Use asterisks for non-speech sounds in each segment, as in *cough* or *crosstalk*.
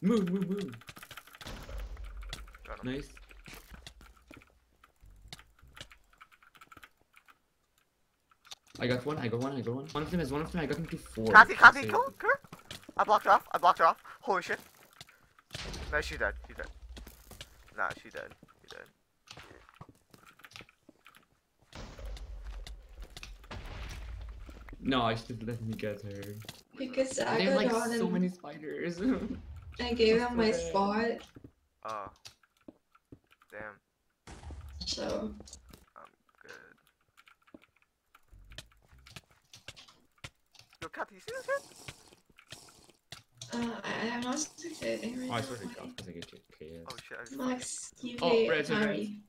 Move, move, move. Got him. Nice. I got one, I got one, I got one. One of them is one of them, I got him to four. Kathy, Kathy, Save kill I blocked her off. I blocked her off. Holy shit. No, she's dead. She's dead. Nah, she's dead. She's dead. No, I should have let me get her. Because I They have got like on so him. many spiders. *laughs* I gave him my spot, Oh. Damn. so I'm good. Yo, Kathy, you see this shit? uh, I, I'm not succeeding right oh, I now. swear to God, because I get you. Okay, yes. Oh shit. I just Max, you Oh, hate Red's in Harry.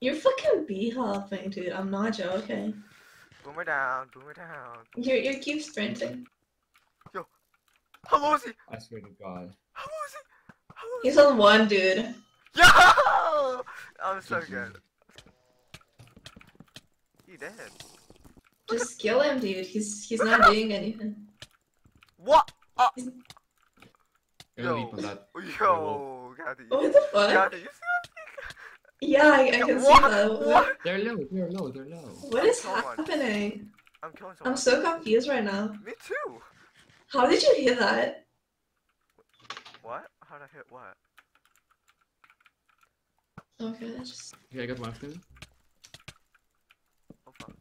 You're fucking b helping, dude. I'm not joking. Boomer down. Boomer down. You're you keep sprinting. How low is he? I swear to God. How low is he? How low is He's on one, dude. Yo! I'm so good. He dead. Just kill him, dude. He's he's not doing anything. What? Oh, You're gonna Yo. that. yo, Kathy. What the fuck? Kathy, you see Yeah, I, I that? can see that. What, What? They're low, they're low, they're low. what is Come on. happening? I'm killing someone. I'm so confused right now. Me too. How did you hear that? What? How did I hit what? Okay, just Okay, I got one of them. Oh fuck.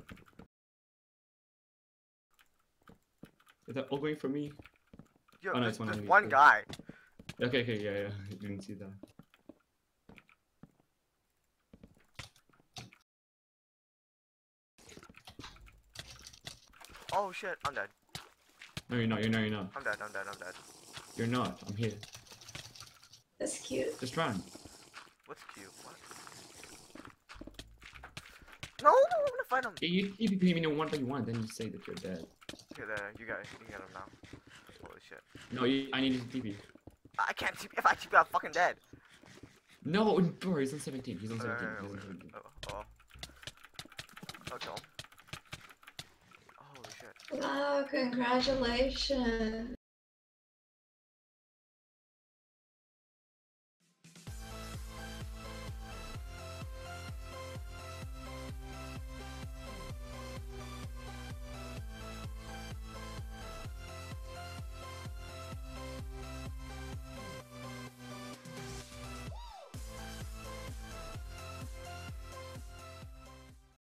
Is that all going for me? Yo, Oh, no, there's, it's one there's one guy. Okay, okay, yeah, yeah. I didn't see that. Oh shit, I'm dead. No, you're not, you're not, you're not. I'm dead, I'm dead, I'm dead. You're not. I'm here. that's cute. Just run. What's cute? What? No, I'm gonna fight him. Yeah, You keep me in one by one, then you say that you're dead. Okay, there, you got it. You can get him now. Holy shit. No, you, I need you to TP. I can't TP. If I TP, I'm fucking dead. No, bro, he's on 17. He's on Uh, 17. He's on 17. oh, oh. I'll kill him. Holy shit. Wow, congratulations.